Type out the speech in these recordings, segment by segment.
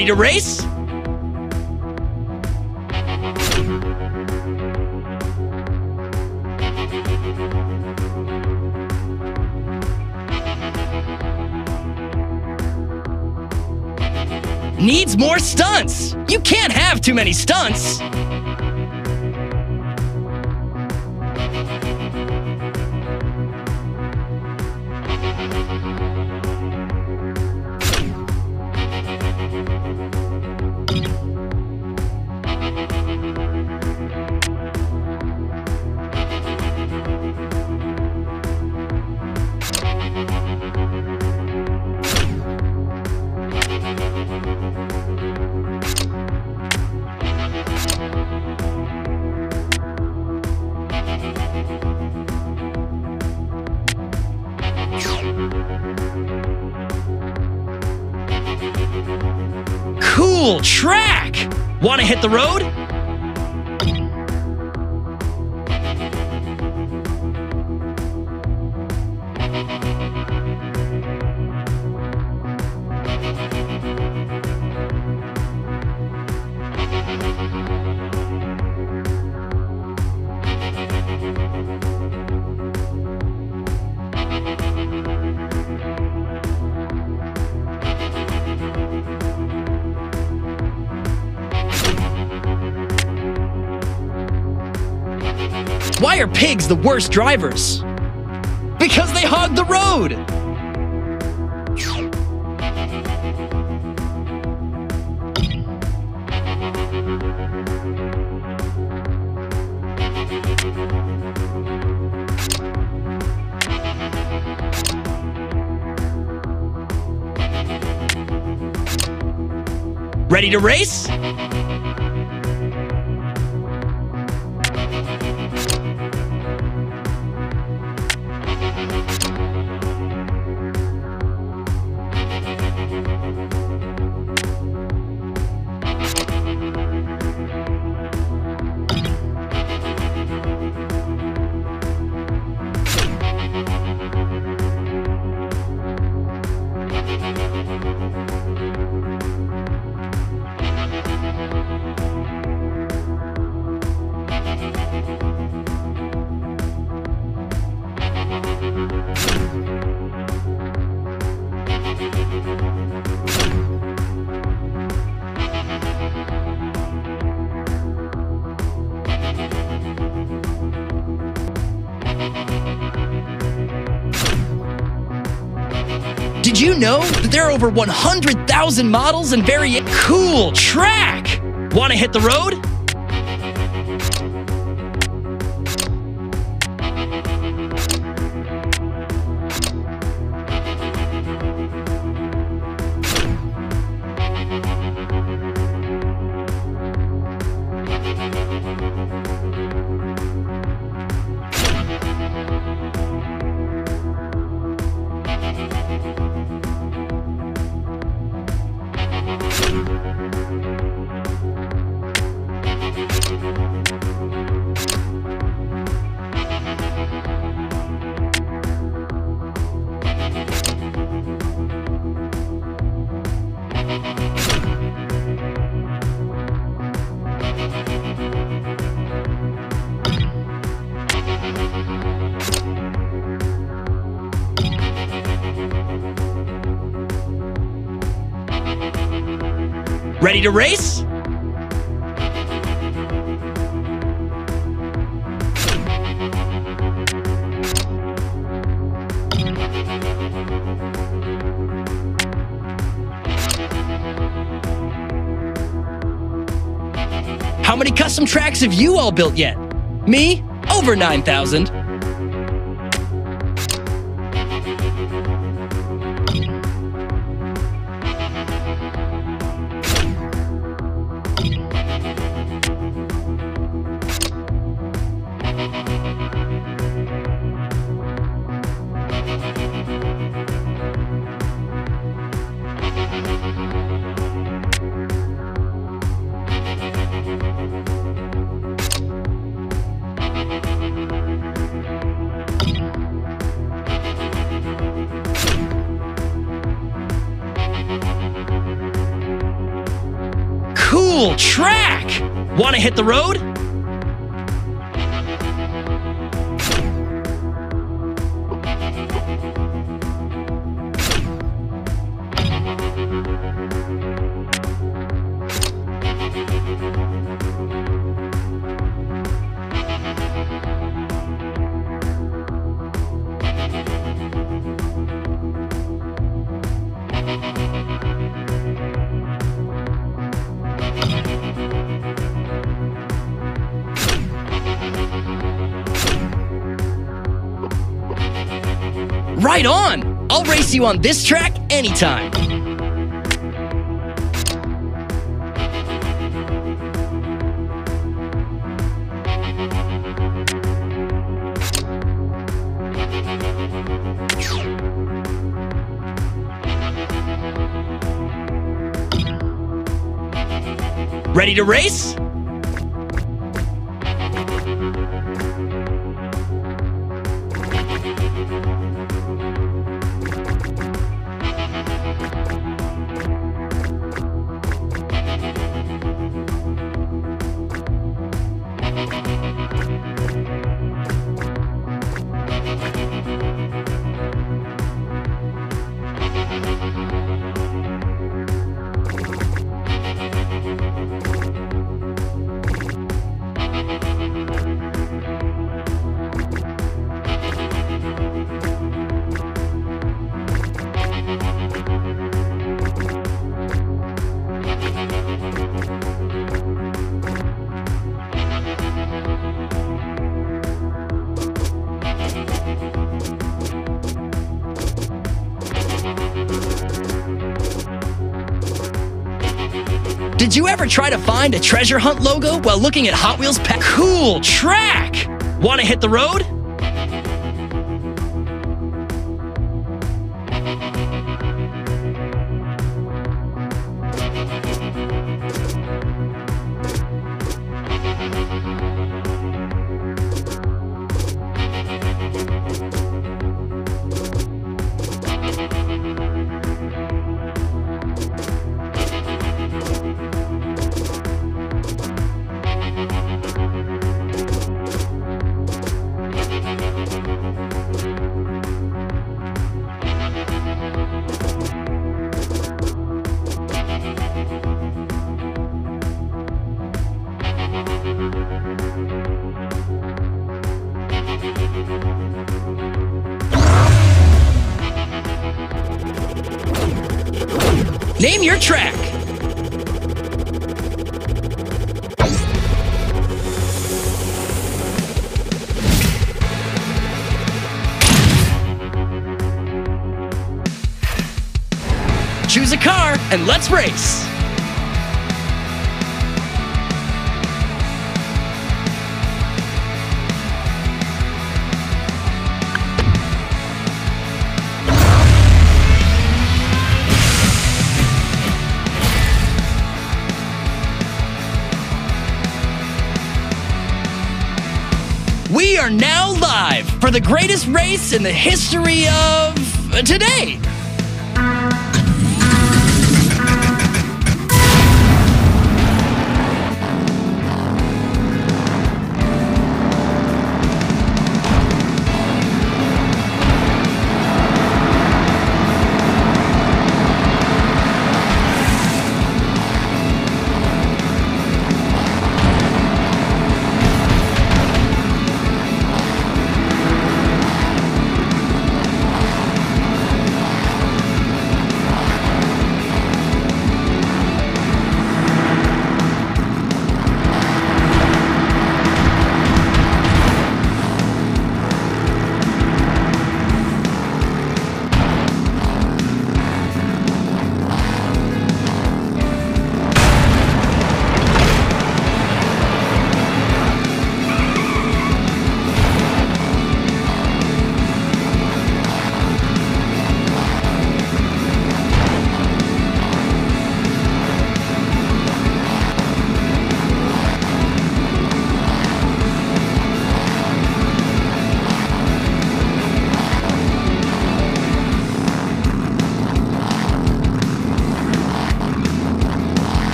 Ready to race? Needs more stunts! You can't have too many stunts! Cool track! Want to hit the road? Are pigs the worst drivers? Because they hog the road! Ready to race? Did you know that there are over 100,000 models and very cool track? Wanna hit the road? Ready to race? How many custom tracks have you all built yet? Me? Over 9,000. Cool track! Want to hit the road? Right on! I'll race you on this track anytime. Ready to race? Did you ever try to find a treasure hunt logo while looking at Hot Wheels pack? Cool track! Want to hit the road? Track. Choose a car and let's race. We are now live for the greatest race in the history of uh, today.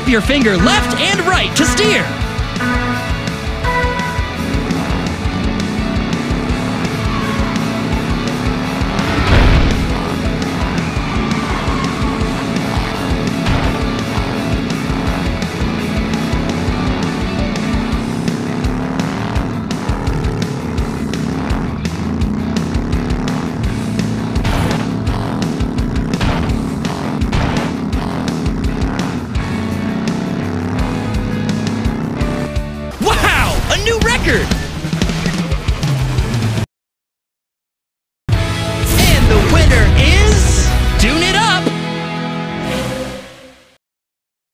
Swipe your finger left and right to steer.